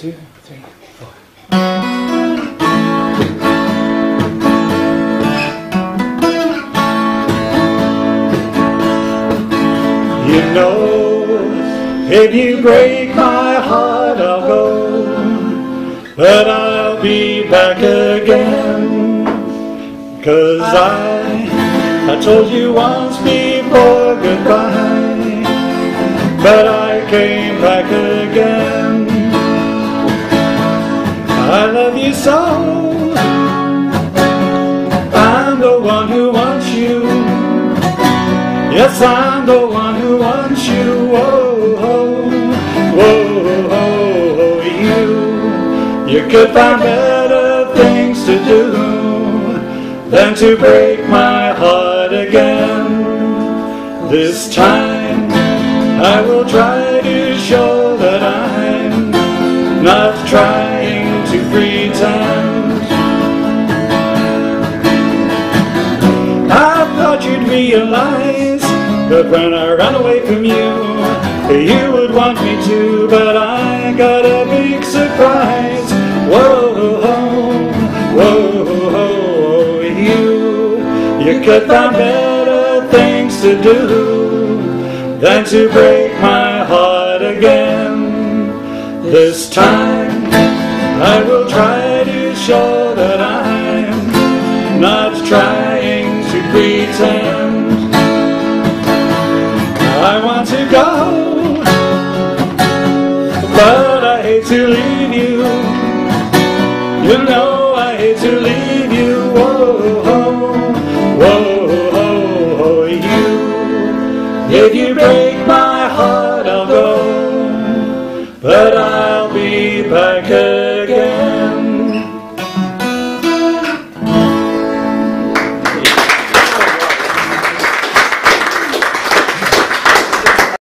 two, three, four. You know, if you break my heart, I'll go, but I'll be back again. Cause I, I told you once before goodbye, but I came back again. I love you so. I'm the one who wants you. Yes, I'm the one who wants you. Whoa, whoa, whoa, whoa, you. You could find better things to do than to break my heart again. This time I will try to show that I'm not trying to pretend. I thought you'd realize that when I ran away from you, you would want me to, but I got a big surprise. Whoa, whoa, whoa, you, you could find better things to do than to break my heart again. This time I will try to show that I'm not trying to pretend. I want to go, but I hate to leave you. You know I hate to leave you. Whoa, whoa, whoa, whoa, you. If you break my heart, but I'll be back again.